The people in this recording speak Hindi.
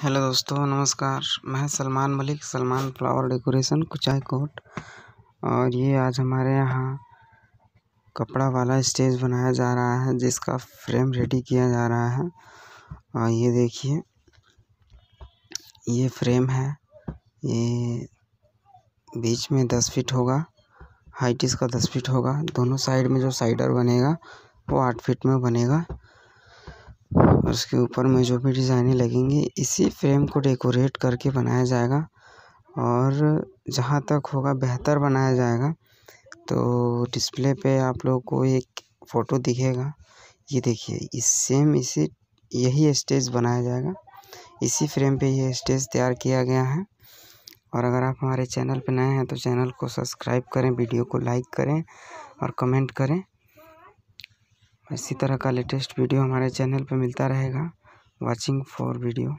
हेलो दोस्तों, नमस्कार। मैं Salman Malik, Salman flower decoration, Kuchaikot और ये आज हमारे यहाँ कपड़ा वाला स्टेज बनाया जा रहा है, जिसका फ्रेम रेडी किया जा रहा है। और ये देखिए, ये फ्रेम है, ये बीच में दस फीट होगा, हाइट इसका दस फीट होगा। दोनों साइड में जो साइडर बनेगा, वो आठ फीट में बनेगा। उसके ऊपर में जो भी डिज़ाइनें लगेंगी, इसी फ्रेम को डेकोरेट करके बनाया जाएगा। और जहाँ तक होगा, बेहतर बनाया जाएगा। तो डिस्प्ले पे आप लोगों को एक फ़ोटो दिखेगा। ये देखिए, इस सेम इसी, यही स्टेज बनाया जाएगा। इसी फ्रेम पे ये स्टेज तैयार किया गया है। और अगर आप हमारे चैनल पर नए हैं तो चैनल को सब्सक्राइब करें, वीडियो को लाइक करें और कमेंट करें। इसी तरह का लेटेस्ट वीडियो हमारे चैनल पर मिलता रहेगा। Watching for video